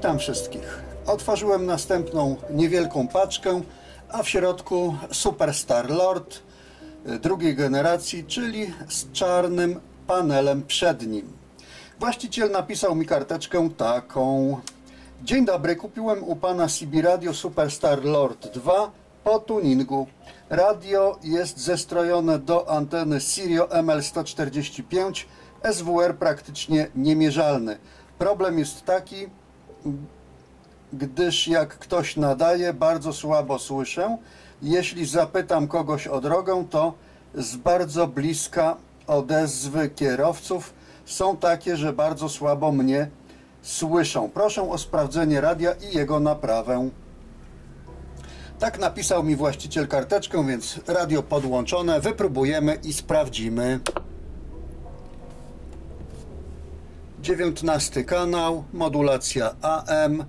Witam wszystkich. Otworzyłem następną niewielką paczkę, a w środku Superstar Lord y, drugiej generacji, czyli z czarnym panelem przednim. Właściciel napisał mi karteczkę taką. Dzień dobry, kupiłem u pana CB Radio Superstar Lord 2 po tuningu. Radio jest zestrojone do anteny Sirio ML145, SWR praktycznie niemierzalny. Problem jest taki, gdyż jak ktoś nadaje, bardzo słabo słyszę. Jeśli zapytam kogoś o drogę, to z bardzo bliska odezwy kierowców są takie, że bardzo słabo mnie słyszą. Proszę o sprawdzenie radia i jego naprawę. Tak napisał mi właściciel karteczkę, więc radio podłączone. Wypróbujemy i sprawdzimy. 19 kanał, modulacja AM,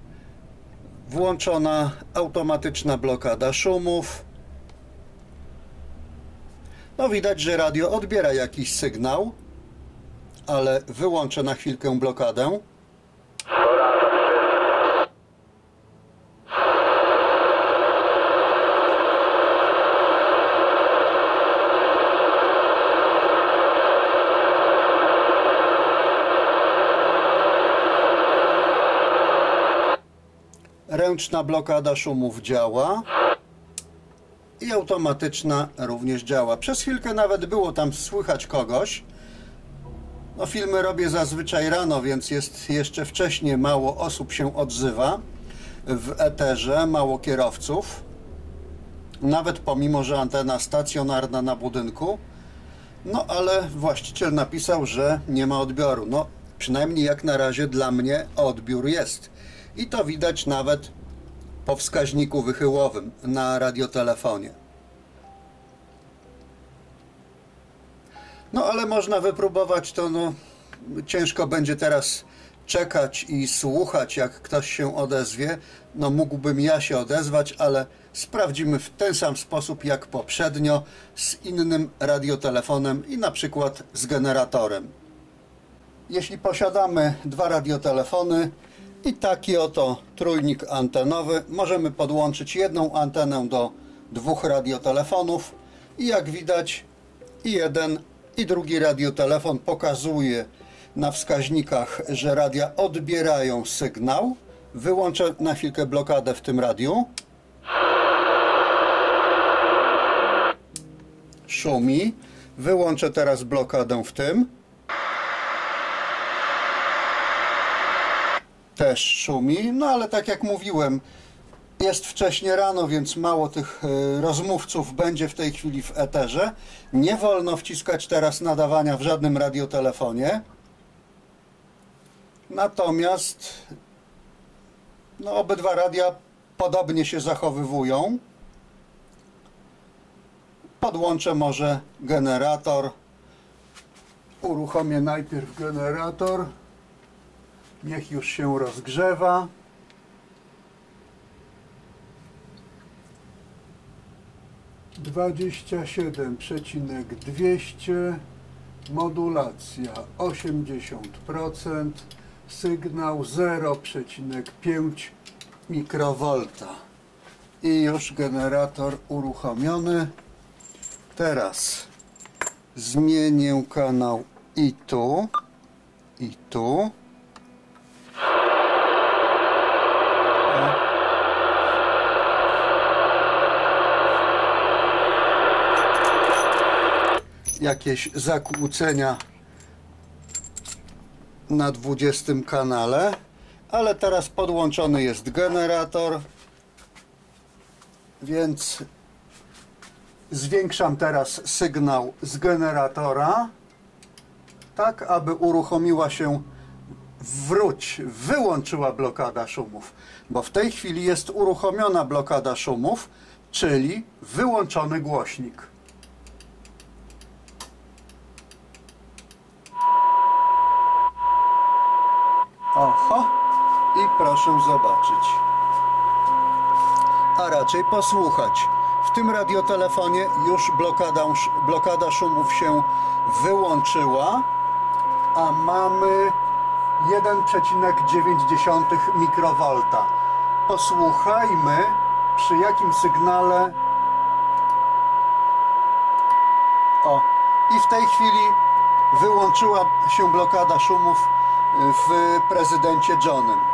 włączona automatyczna blokada szumów. No widać, że radio odbiera jakiś sygnał, ale wyłączę na chwilkę blokadę. Ręczna blokada szumów działa i automatyczna również działa. Przez chwilkę nawet było tam słychać kogoś. No, filmy robię zazwyczaj rano, więc jest jeszcze wcześnie, mało osób się odzywa w eterze, mało kierowców. Nawet pomimo, że antena stacjonarna na budynku. No ale właściciel napisał, że nie ma odbioru. No przynajmniej jak na razie dla mnie odbiór jest. I to widać nawet po wskaźniku wychyłowym na radiotelefonie. No ale można wypróbować to, no ciężko będzie teraz czekać i słuchać, jak ktoś się odezwie. No mógłbym ja się odezwać, ale sprawdzimy w ten sam sposób jak poprzednio z innym radiotelefonem i na przykład z generatorem. Jeśli posiadamy dwa radiotelefony i taki oto trójnik antenowy, możemy podłączyć jedną antenę do dwóch radiotelefonów i jak widać i jeden i drugi radiotelefon pokazuje na wskaźnikach, że radia odbierają sygnał. Wyłączę na chwilkę blokadę w tym radiu. Szumi. Wyłączę teraz blokadę w tym. Też szumi. No ale tak jak mówiłem, jest wcześnie rano, więc mało tych e, rozmówców będzie w tej chwili w eterze. Nie wolno wciskać teraz nadawania w żadnym radiotelefonie. Natomiast no, obydwa radia podobnie się zachowywują. Podłączę może generator. Uruchomię najpierw generator. Niech już się rozgrzewa. Dwadzieścia siedem przecinek dwieście modulacja 80%, sygnał 0,5 mikrowolta i już generator uruchomiony. Teraz zmienię kanał i tu, i tu. Jakieś zakłócenia na 20 kanale, ale teraz podłączony jest generator, więc zwiększam teraz sygnał z generatora, tak aby uruchomiła się wróć, wyłączyła blokada szumów, bo w tej chwili jest uruchomiona blokada szumów, czyli wyłączony głośnik. Oho, i proszę zobaczyć. A raczej posłuchać. W tym radiotelefonie już blokada, blokada szumów się wyłączyła, a mamy 1,9 mikrowolta. Posłuchajmy, przy jakim sygnale. O, i w tej chwili wyłączyła się blokada szumów w prezydencie Johnem.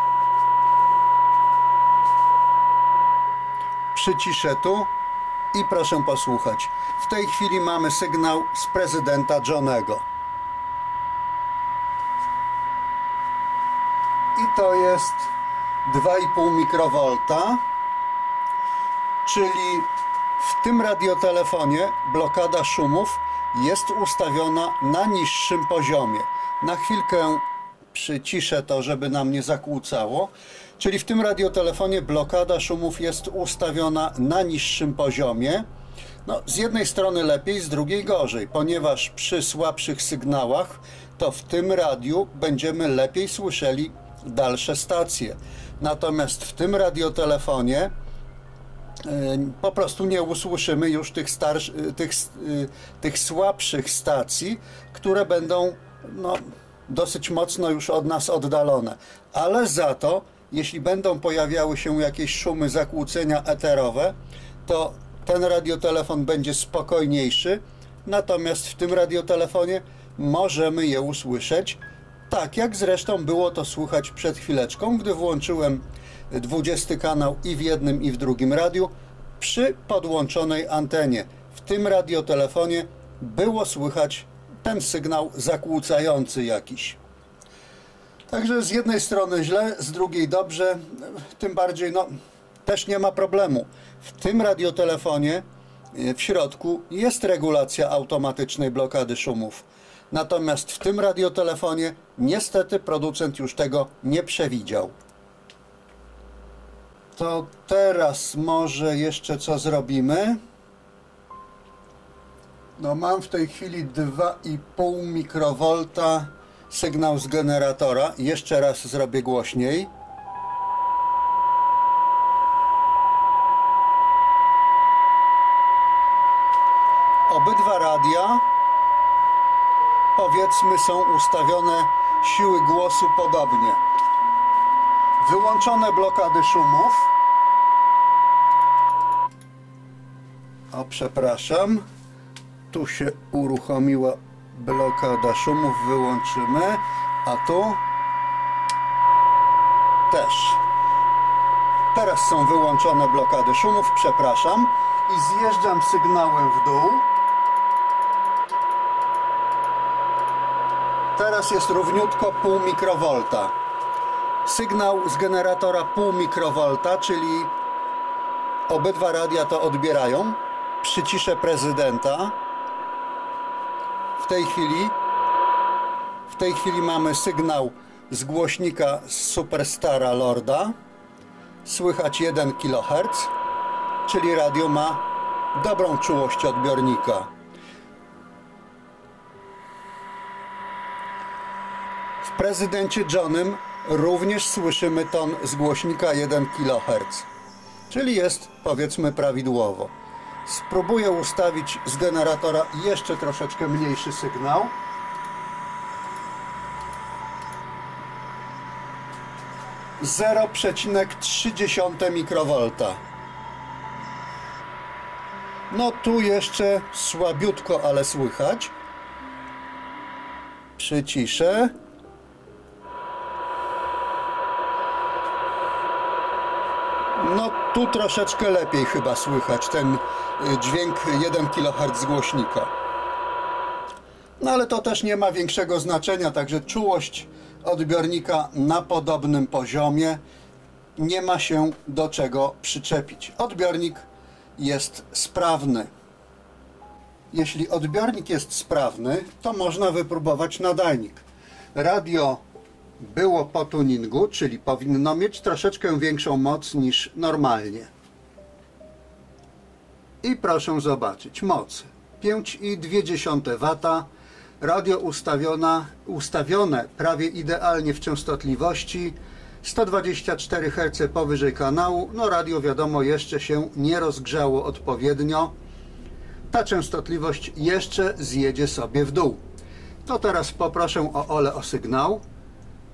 Przyciszę tu i proszę posłuchać. W tej chwili mamy sygnał z prezydenta Johnego. I to jest 2,5 mikrowolta, czyli w tym radiotelefonie blokada szumów jest ustawiona na niższym poziomie. Na chwilkę przyciszę to, żeby nam nie zakłócało. Czyli w tym radiotelefonie blokada szumów jest ustawiona na niższym poziomie. No, z jednej strony lepiej, z drugiej gorzej, ponieważ przy słabszych sygnałach to w tym radiu będziemy lepiej słyszeli dalsze stacje. Natomiast w tym radiotelefonie e, po prostu nie usłyszymy już tych, starsz, tych, e, tych słabszych stacji, które będą no, dosyć mocno już od nas oddalone. Ale za to, jeśli będą pojawiały się jakieś szumy, zakłócenia eterowe, to ten radiotelefon będzie spokojniejszy, natomiast w tym radiotelefonie możemy je usłyszeć, tak jak zresztą było to słychać przed chwileczką, gdy włączyłem 20 kanał i w jednym i w drugim radiu przy podłączonej antenie. W tym radiotelefonie było słychać ten sygnał zakłócający jakiś. Także z jednej strony źle, z drugiej dobrze, tym bardziej no, też nie ma problemu. W tym radiotelefonie e, w środku jest regulacja automatycznej blokady szumów. Natomiast w tym radiotelefonie niestety producent już tego nie przewidział. To teraz może jeszcze co zrobimy? No mam w tej chwili 2,5 mikrowolta sygnał z generatora. Jeszcze raz zrobię głośniej. Obydwa radia powiedzmy są ustawione siły głosu podobnie. Wyłączone blokady szumów. O, przepraszam. Tu się uruchomiła blokada szumów. Wyłączymy. A tu też. Teraz są wyłączone blokady szumów. Przepraszam. I zjeżdżam sygnałem w dół. Teraz jest równiutko pół mikrowolta. Sygnał z generatora pół mikrowolta, czyli obydwa radia to odbierają. Przyciszę prezydenta. W tej chwili w tej chwili mamy sygnał z głośnika z Superstara Lorda. Słychać 1 kHz, czyli radio ma dobrą czułość odbiornika. W prezydencie Johnem również słyszymy ton z głośnika 1 kHz, czyli jest powiedzmy prawidłowo. Spróbuję ustawić z generatora jeszcze troszeczkę mniejszy sygnał. Zero przecinek mikrowolta. No tu jeszcze słabiutko, ale słychać. Przyciszę. No tu troszeczkę lepiej chyba słychać ten y, dźwięk 1 kHz głośnika. No ale to też nie ma większego znaczenia, także czułość odbiornika na podobnym poziomie nie ma się do czego przyczepić. Odbiornik jest sprawny. Jeśli odbiornik jest sprawny, to można wypróbować nadajnik. Radio było po tuningu, czyli powinno mieć troszeczkę większą moc niż normalnie. I proszę zobaczyć, moc 5,2 W, radio ustawiona, ustawione prawie idealnie w częstotliwości 124 Hz powyżej kanału, no radio wiadomo jeszcze się nie rozgrzało odpowiednio, ta częstotliwość jeszcze zjedzie sobie w dół. To teraz poproszę o ole o sygnał.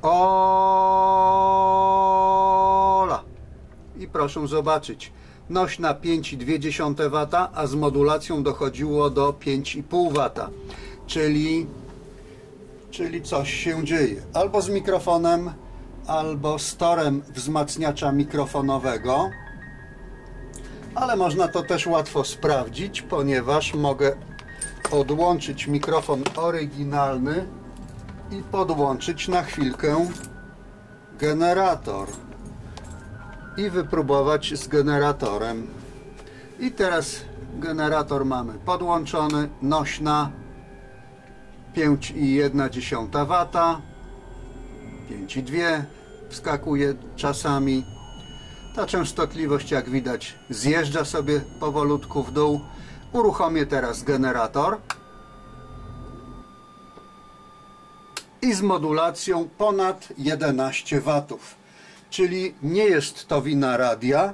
Ola. I proszę zobaczyć. Nośna 5,2 W, a z modulacją dochodziło do 5,5 W. Czyli, czyli coś się dzieje. Albo z mikrofonem, albo z torem wzmacniacza mikrofonowego. Ale można to też łatwo sprawdzić, ponieważ mogę odłączyć mikrofon oryginalny i podłączyć na chwilkę generator i wypróbować z generatorem. I teraz generator mamy podłączony, nośna 5,1 W, 5,2 wskakuje czasami. Ta częstotliwość, jak widać, zjeżdża sobie powolutku w dół. Uruchomię teraz generator. I z modulacją ponad 11 W. Czyli nie jest to wina radia,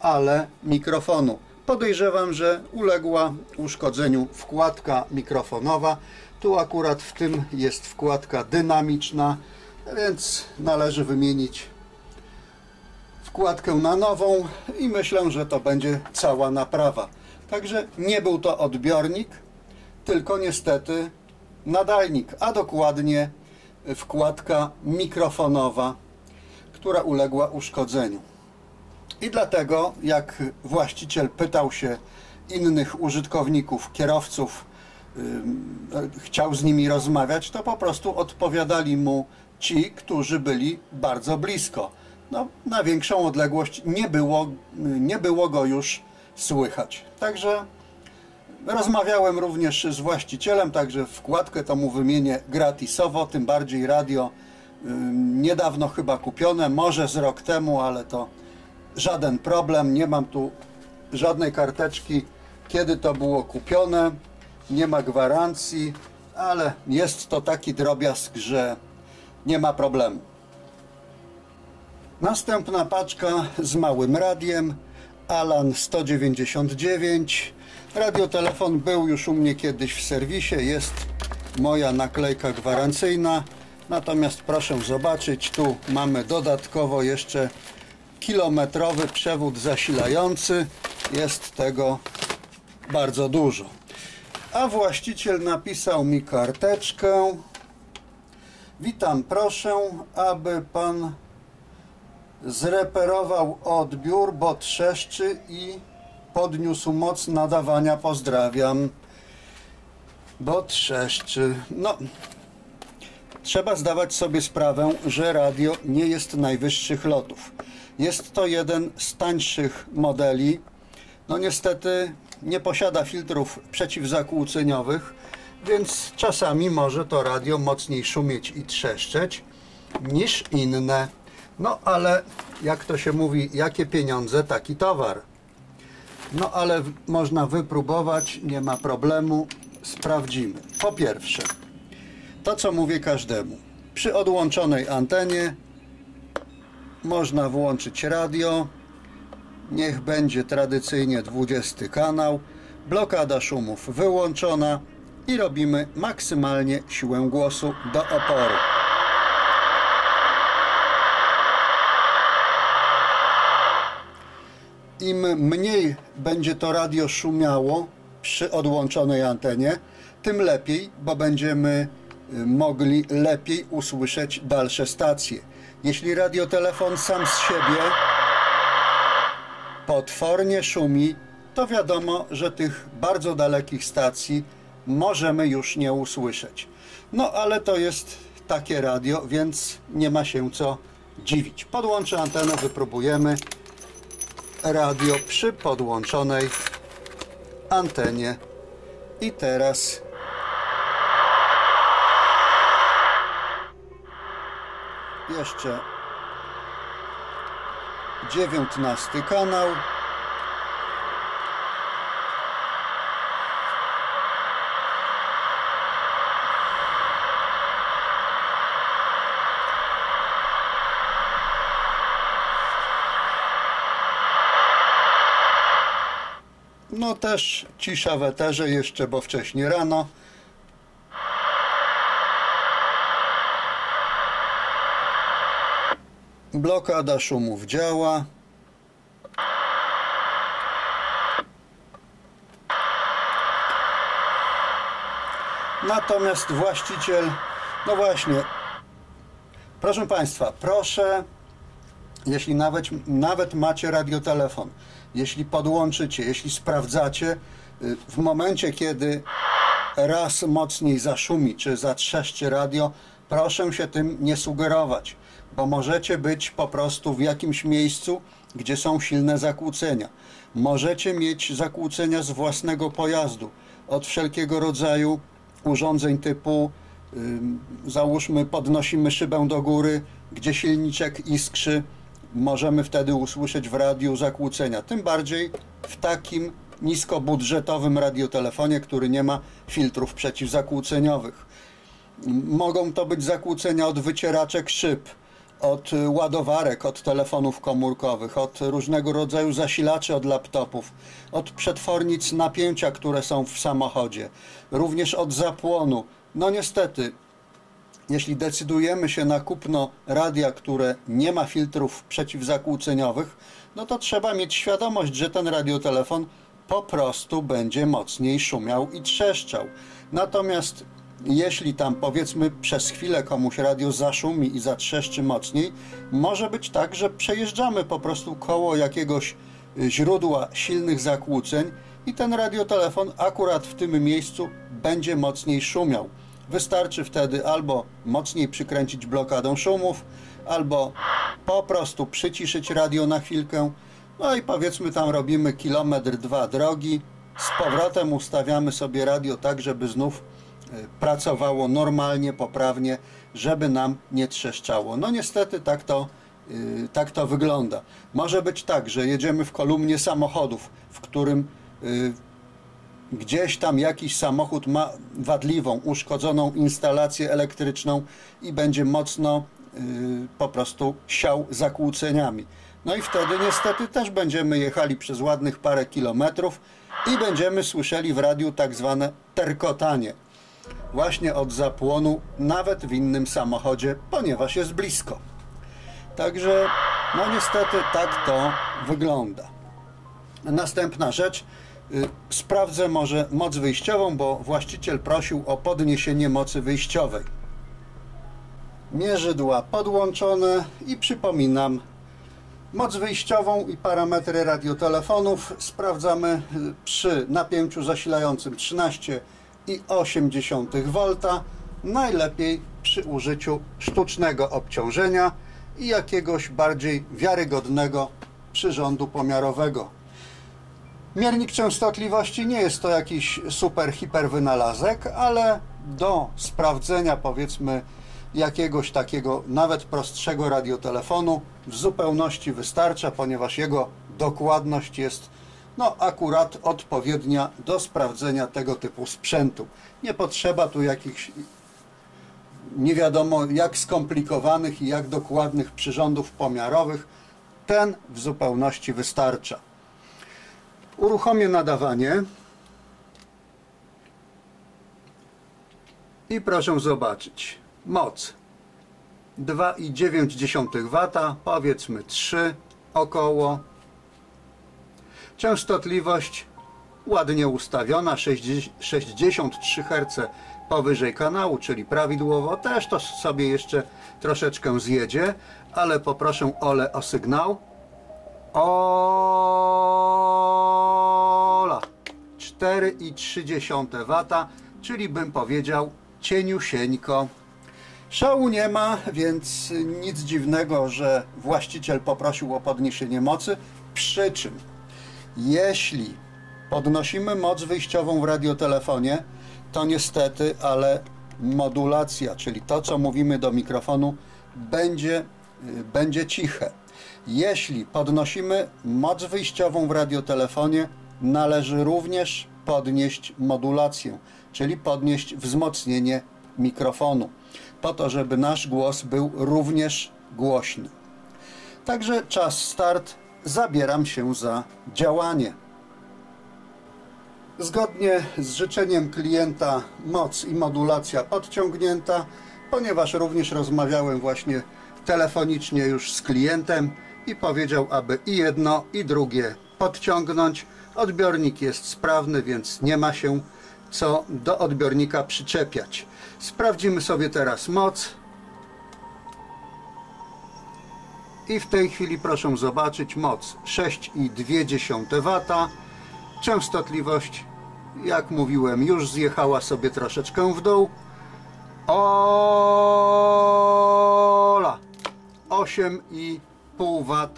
ale mikrofonu. Podejrzewam, że uległa uszkodzeniu wkładka mikrofonowa. Tu akurat w tym jest wkładka dynamiczna, więc należy wymienić wkładkę na nową i myślę, że to będzie cała naprawa. Także nie był to odbiornik, tylko niestety nadajnik, a dokładnie wkładka mikrofonowa, która uległa uszkodzeniu. I dlatego, jak właściciel pytał się innych użytkowników, kierowców, chciał z nimi rozmawiać, to po prostu odpowiadali mu ci, którzy byli bardzo blisko. No, na większą odległość nie było, nie było go już słychać. Także Rozmawiałem również z właścicielem, także wkładkę to mu wymienię gratisowo, tym bardziej radio niedawno chyba kupione, może z rok temu, ale to żaden problem, nie mam tu żadnej karteczki, kiedy to było kupione, nie ma gwarancji, ale jest to taki drobiazg, że nie ma problemu. Następna paczka z małym radiem, Alan 199 Radiotelefon był już u mnie kiedyś w serwisie, jest moja naklejka gwarancyjna. Natomiast proszę zobaczyć, tu mamy dodatkowo jeszcze kilometrowy przewód zasilający. Jest tego bardzo dużo. A właściciel napisał mi karteczkę. Witam, proszę, aby pan zreperował odbiór, bo trzeszczy i podniósł moc nadawania. Pozdrawiam. Bo trzeszczy. No, trzeba zdawać sobie sprawę, że radio nie jest najwyższych lotów. Jest to jeden z tańszych modeli. No niestety nie posiada filtrów przeciwzakłóceniowych, więc czasami może to radio mocniej szumieć i trzeszczeć niż inne. No ale jak to się mówi, jakie pieniądze, taki towar. No ale można wypróbować, nie ma problemu, sprawdzimy. Po pierwsze, to co mówię każdemu, przy odłączonej antenie można włączyć radio, niech będzie tradycyjnie 20 kanał, blokada szumów wyłączona i robimy maksymalnie siłę głosu do oporu. Im mniej będzie to radio szumiało przy odłączonej antenie, tym lepiej, bo będziemy y, mogli lepiej usłyszeć dalsze stacje. Jeśli radiotelefon sam z siebie potwornie szumi, to wiadomo, że tych bardzo dalekich stacji możemy już nie usłyszeć. No ale to jest takie radio, więc nie ma się co dziwić. Podłączę antenę, wypróbujemy radio przy podłączonej antenie. I teraz jeszcze dziewiętnasty kanał. No też cisza w eterze jeszcze, bo wcześniej rano. Blokada szumów działa. Natomiast właściciel, no właśnie, proszę Państwa, proszę, jeśli nawet, nawet macie radiotelefon, jeśli podłączycie, jeśli sprawdzacie, y, w momencie, kiedy raz mocniej zaszumi czy zatrzeszczy radio, proszę się tym nie sugerować, bo możecie być po prostu w jakimś miejscu, gdzie są silne zakłócenia. Możecie mieć zakłócenia z własnego pojazdu, od wszelkiego rodzaju urządzeń typu załóżmy podnosimy szybę do góry, gdzie silniczek iskrzy, możemy wtedy usłyszeć w radiu zakłócenia. Tym bardziej w takim niskobudżetowym radiotelefonie, który nie ma filtrów przeciwzakłóceniowych. Mogą to być zakłócenia od wycieraczek szyb, od ładowarek, od telefonów komórkowych, od różnego rodzaju zasilaczy od laptopów, od przetwornic napięcia, które są w samochodzie, również od zapłonu. No niestety, jeśli decydujemy się na kupno radia, które nie ma filtrów przeciwzakłóceniowych, no to trzeba mieć świadomość, że ten radiotelefon po prostu będzie mocniej szumiał i trzeszczał. Natomiast jeśli tam powiedzmy przez chwilę komuś radio zaszumi i zatrzeszczy mocniej, może być tak, że przejeżdżamy po prostu koło jakiegoś y, źródła silnych zakłóceń i ten radiotelefon akurat w tym miejscu będzie mocniej szumiał. Wystarczy wtedy albo mocniej przykręcić blokadą szumów, albo po prostu przyciszyć radio na chwilkę. No i powiedzmy tam robimy kilometr, dwa drogi. Z powrotem ustawiamy sobie radio tak, żeby znów y, pracowało normalnie, poprawnie, żeby nam nie trzeszczało. No niestety tak to, y, tak to wygląda. Może być tak, że jedziemy w kolumnie samochodów, w którym y, gdzieś tam jakiś samochód ma wadliwą, uszkodzoną instalację elektryczną i będzie mocno yy, po prostu siał zakłóceniami. No i wtedy niestety też będziemy jechali przez ładnych parę kilometrów i będziemy słyszeli w radiu tak zwane terkotanie. Właśnie od zapłonu, nawet w innym samochodzie, ponieważ jest blisko. Także, no niestety tak to wygląda. Następna rzecz, sprawdzę może moc wyjściową, bo właściciel prosił o podniesienie mocy wyjściowej. Mierzydła podłączone i przypominam, moc wyjściową i parametry radiotelefonów sprawdzamy y, przy napięciu zasilającym 13,8 V, najlepiej przy użyciu sztucznego obciążenia i jakiegoś bardziej wiarygodnego przyrządu pomiarowego. Miernik częstotliwości nie jest to jakiś super, hiper wynalazek, ale do sprawdzenia powiedzmy jakiegoś takiego nawet prostszego radiotelefonu w zupełności wystarcza, ponieważ jego dokładność jest no akurat odpowiednia do sprawdzenia tego typu sprzętu. Nie potrzeba tu jakichś nie wiadomo jak skomplikowanych i jak dokładnych przyrządów pomiarowych. Ten w zupełności wystarcza. Uruchomię nadawanie. I proszę zobaczyć. Moc 2,9 W, powiedzmy 3 około. Częstotliwość ładnie ustawiona, 63 Hz powyżej kanału, czyli prawidłowo. Też to sobie jeszcze troszeczkę zjedzie, ale poproszę Ole o sygnał. Ola 4,3 W, czyli bym powiedział cieniusieńko. Szału nie ma, więc nic dziwnego, że właściciel poprosił o podniesienie mocy. Przy czym, jeśli podnosimy moc wyjściową w radiotelefonie, to niestety, ale modulacja, czyli to, co mówimy do mikrofonu, będzie, będzie ciche. Jeśli podnosimy moc wyjściową w radiotelefonie, należy również podnieść modulację, czyli podnieść wzmocnienie mikrofonu, po to, żeby nasz głos był również głośny. Także czas start, zabieram się za działanie. Zgodnie z życzeniem klienta moc i modulacja podciągnięta, ponieważ również rozmawiałem właśnie telefonicznie już z klientem i powiedział, aby i jedno, i drugie podciągnąć. Odbiornik jest sprawny, więc nie ma się co do odbiornika przyczepiać. Sprawdzimy sobie teraz moc. I w tej chwili proszę zobaczyć moc 6,2 W. Częstotliwość, jak mówiłem, już zjechała sobie troszeczkę w dół. Ola 8,5 W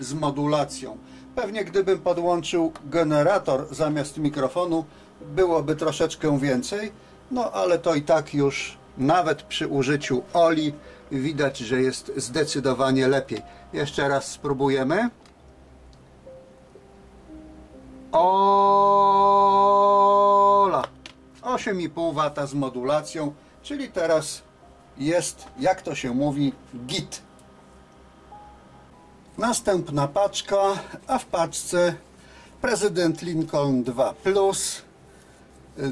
z modulacją. Pewnie gdybym podłączył generator zamiast mikrofonu, byłoby troszeczkę więcej, no ale to i tak już nawet przy użyciu Oli widać, że jest zdecydowanie lepiej. Jeszcze raz spróbujemy. Ola 8,5 W z modulacją, czyli teraz jest, jak to się mówi, git. Następna paczka, a w paczce prezydent Lincoln 2 Plus.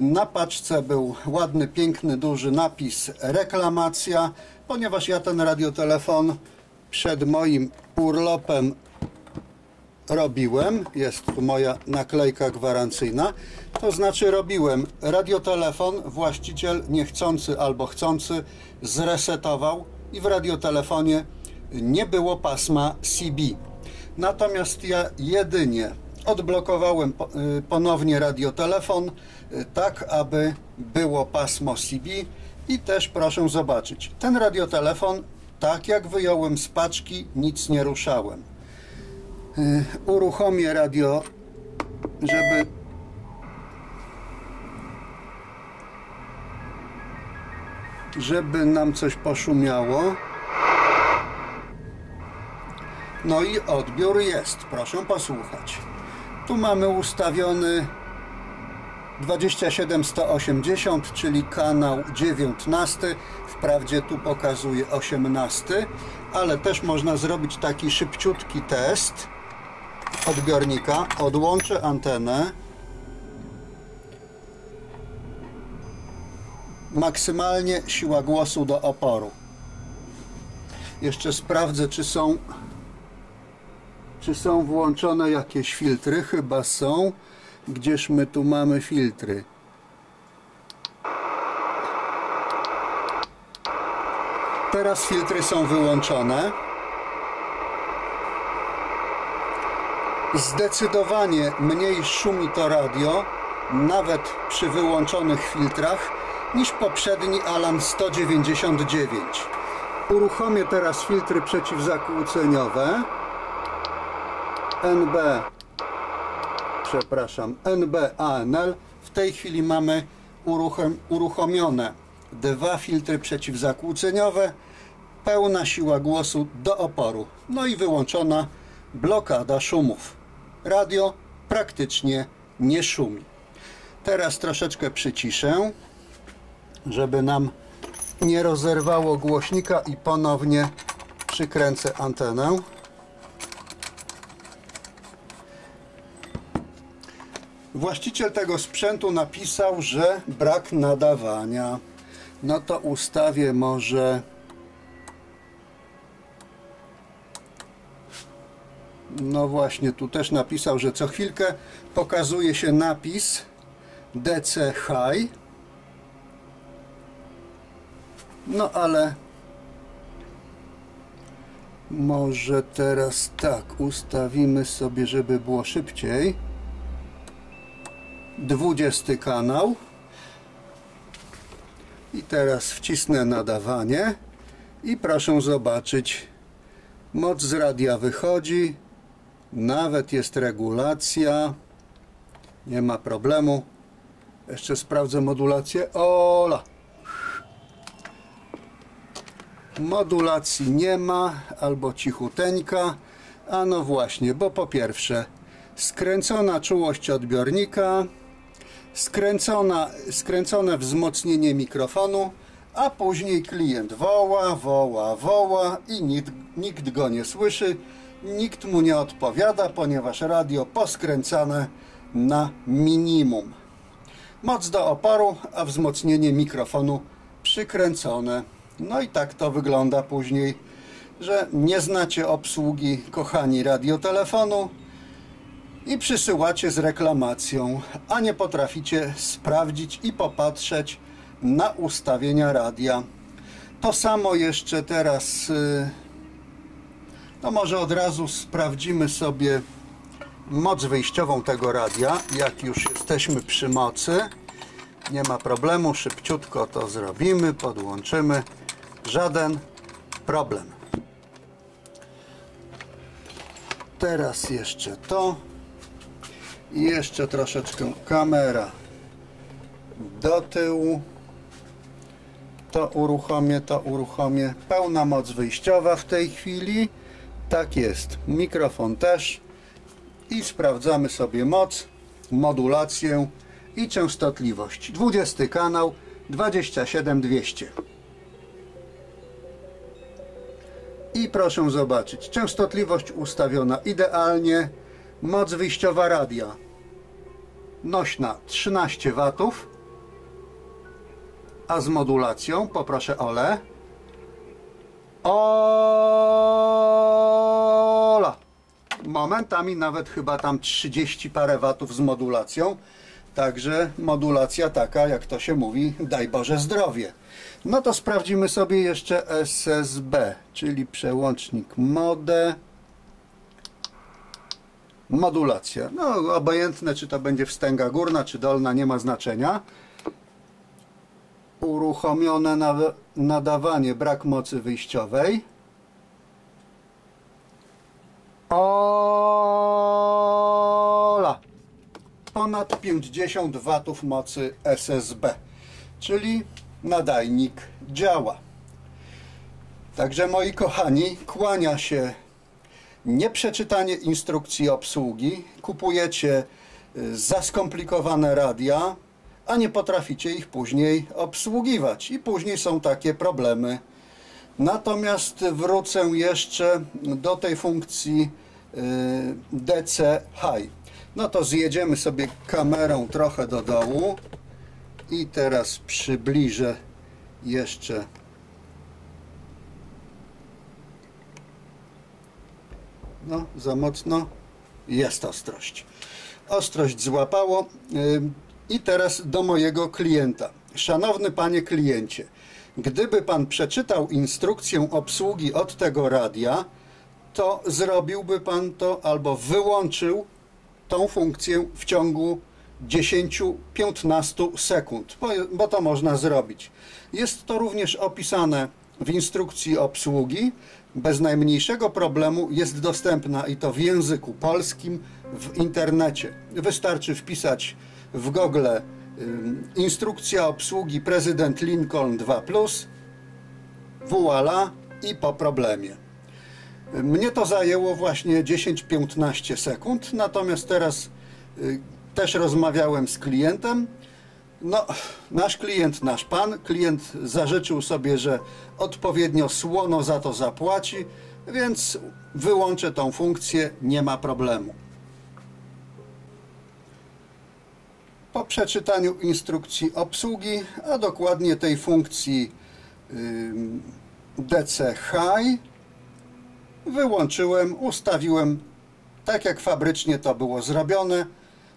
Na paczce był ładny, piękny, duży napis reklamacja, ponieważ ja ten radiotelefon przed moim urlopem robiłem, jest tu moja naklejka gwarancyjna, to znaczy robiłem. Radiotelefon, właściciel niechcący albo chcący zresetował i w radiotelefonie nie było pasma CB. Natomiast ja jedynie odblokowałem y, ponownie radiotelefon, y, tak aby było pasmo CB i też proszę zobaczyć, ten radiotelefon, tak jak wyjąłem z paczki, nic nie ruszałem. Y, uruchomię radio, żeby żeby nam coś poszumiało. No i odbiór jest, proszę posłuchać. Tu mamy ustawiony 27180, czyli kanał 19. Wprawdzie tu pokazuje 18, ale też można zrobić taki szybciutki test odbiornika. Odłączę antenę. Maksymalnie siła głosu do oporu. Jeszcze sprawdzę, czy są czy są włączone jakieś filtry? Chyba są. Gdzież my tu mamy filtry? Teraz filtry są wyłączone. Zdecydowanie mniej szumi to radio, nawet przy wyłączonych filtrach, niż poprzedni Alan 199. Uruchomię teraz filtry przeciwzakłóceniowe. NB przepraszam NB ANL w tej chwili mamy uruchom, uruchomione dwa filtry przeciwzakłóceniowe pełna siła głosu do oporu. No i wyłączona blokada szumów. Radio praktycznie nie szumi. Teraz troszeczkę przyciszę żeby nam nie rozerwało głośnika i ponownie przykręcę antenę Właściciel tego sprzętu napisał, że brak nadawania. No to ustawię może No właśnie, tu też napisał, że co chwilkę pokazuje się napis DC High. No ale może teraz tak ustawimy sobie, żeby było szybciej. 20 kanał. I teraz wcisnę nadawanie i proszę zobaczyć. Moc z radia wychodzi. Nawet jest regulacja. Nie ma problemu. Jeszcze sprawdzę modulację. Ola! Modulacji nie ma albo cichuteńka. A no właśnie, bo po pierwsze skręcona czułość odbiornika skręcona, skręcone wzmocnienie mikrofonu, a później klient woła, woła, woła i nikt, nikt go nie słyszy, nikt mu nie odpowiada, ponieważ radio poskręcane na minimum. Moc do oporu, a wzmocnienie mikrofonu przykręcone. No i tak to wygląda później że nie znacie obsługi, kochani, radiotelefonu i przysyłacie z reklamacją, a nie potraficie sprawdzić i popatrzeć na ustawienia radia. To samo jeszcze teraz, y, no może od razu sprawdzimy sobie moc wyjściową tego radia, jak już jesteśmy przy mocy. Nie ma problemu, szybciutko to zrobimy, podłączymy. Żaden problem. Teraz jeszcze to. I jeszcze troszeczkę kamera do tyłu. To uruchomię, to uruchomię. Pełna moc wyjściowa w tej chwili. Tak jest. Mikrofon też. I sprawdzamy sobie moc, modulację i częstotliwość. 20 kanał 27200. I proszę zobaczyć, częstotliwość ustawiona idealnie, moc wyjściowa radia nośna 13 W, a z modulacją poproszę Ole. Ola! Momentami nawet chyba tam 30 parę watów z modulacją. Także modulacja taka, jak to się mówi, daj Boże zdrowie. No to sprawdzimy sobie jeszcze SSB, czyli przełącznik MODE. Modulacja. No, obojętne, czy to będzie wstęga górna, czy dolna, nie ma znaczenia. Uruchomione nadawanie, brak mocy wyjściowej. Ola! Ponad 50 watów mocy SSB, czyli nadajnik działa. Także moi kochani, kłania się nieprzeczytanie instrukcji obsługi, kupujecie y, za skomplikowane radia, a nie potraficie ich później obsługiwać i później są takie problemy. Natomiast wrócę jeszcze do tej funkcji y, DC High. No to zjedziemy sobie kamerą trochę do dołu i teraz przybliżę jeszcze no za mocno. Jest ostrość. Ostrość złapało i teraz do mojego klienta. Szanowny panie kliencie gdyby pan przeczytał instrukcję obsługi od tego radia to zrobiłby pan to albo wyłączył tą funkcję w ciągu 10-15 sekund, bo, bo to można zrobić. Jest to również opisane w instrukcji obsługi. Bez najmniejszego problemu jest dostępna i to w języku polskim w internecie. Wystarczy wpisać w Google instrukcja obsługi prezydent Lincoln 2 voila i po problemie. Mnie to zajęło właśnie 10-15 sekund, natomiast teraz y, też rozmawiałem z klientem. No, nasz klient, nasz pan, klient zażyczył sobie, że odpowiednio słono za to zapłaci, więc wyłączę tą funkcję, nie ma problemu. Po przeczytaniu instrukcji obsługi, a dokładnie tej funkcji DC High, wyłączyłem, ustawiłem tak jak fabrycznie to było zrobione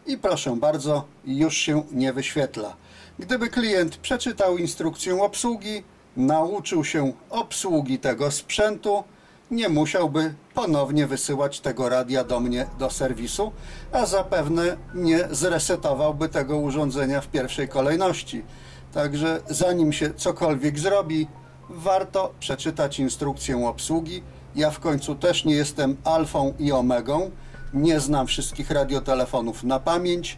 i proszę bardzo, już się nie wyświetla. Gdyby klient przeczytał instrukcję obsługi, nauczył się obsługi tego sprzętu, nie musiałby ponownie wysyłać tego radia do mnie do serwisu, a zapewne nie zresetowałby tego urządzenia w pierwszej kolejności. Także zanim się cokolwiek zrobi, warto przeczytać instrukcję obsługi. Ja w końcu też nie jestem alfą i omegą, nie znam wszystkich radiotelefonów na pamięć,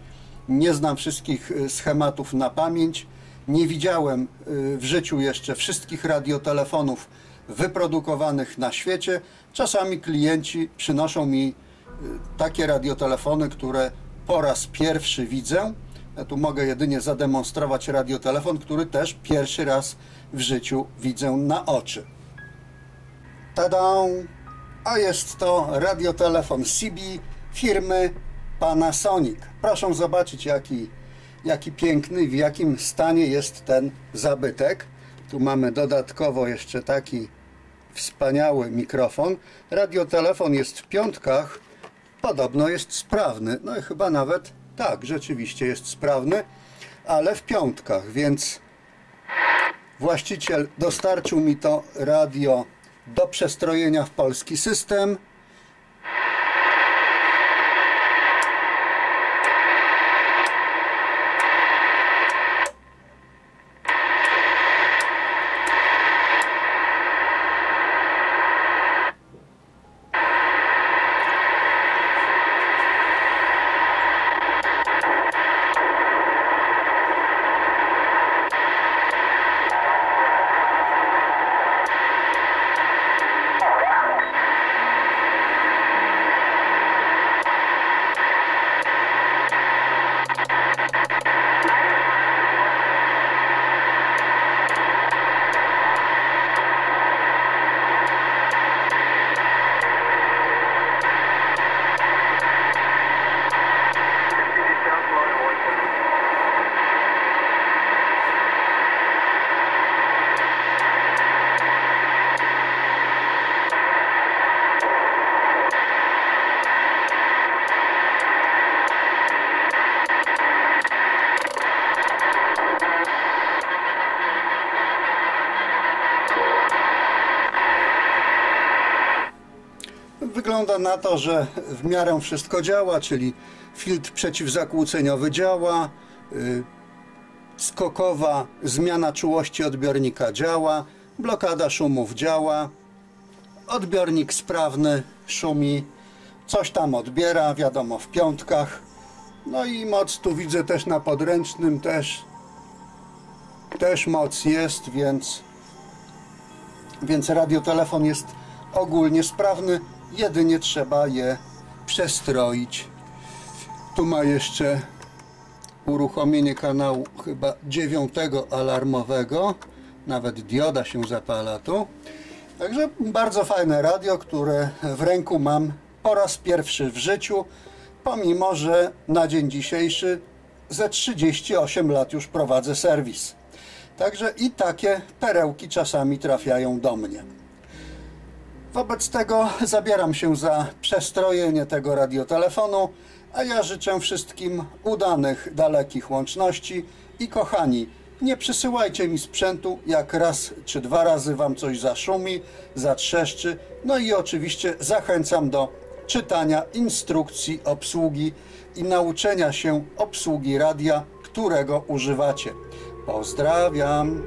nie znam wszystkich y, schematów na pamięć, nie widziałem y, w życiu jeszcze wszystkich radiotelefonów wyprodukowanych na świecie. Czasami klienci przynoszą mi y, takie radiotelefony, które po raz pierwszy widzę. Ja tu mogę jedynie zademonstrować radiotelefon, który też pierwszy raz w życiu widzę na oczy. Tada! A jest to radiotelefon CB firmy Panasonic. Proszę zobaczyć jaki, jaki piękny, w jakim stanie jest ten zabytek. Tu mamy dodatkowo jeszcze taki wspaniały mikrofon. Radiotelefon jest w piątkach, podobno jest sprawny. No i chyba nawet tak, rzeczywiście jest sprawny, ale w piątkach, więc właściciel dostarczył mi to radio do przestrojenia w polski system. Wygląda na to, że w miarę wszystko działa, czyli filtr przeciwzakłóceniowy działa, y, skokowa zmiana czułości odbiornika działa, blokada szumów działa, odbiornik sprawny szumi, coś tam odbiera, wiadomo, w piątkach. No i moc tu widzę też na podręcznym, też, też moc jest, więc, więc radiotelefon jest ogólnie sprawny, jedynie trzeba je przestroić. Tu ma jeszcze uruchomienie kanału chyba dziewiątego alarmowego, nawet dioda się zapala tu. Także bardzo fajne radio, które w ręku mam po raz pierwszy w życiu, pomimo że na dzień dzisiejszy ze 38 lat już prowadzę serwis. Także i takie perełki czasami trafiają do mnie. Wobec tego zabieram się za przestrojenie tego radiotelefonu, a ja życzę wszystkim udanych, dalekich łączności i kochani, nie przysyłajcie mi sprzętu, jak raz czy dwa razy Wam coś zaszumi, zatrzeszczy. No i oczywiście zachęcam do czytania instrukcji obsługi i nauczenia się obsługi radia, którego używacie. Pozdrawiam.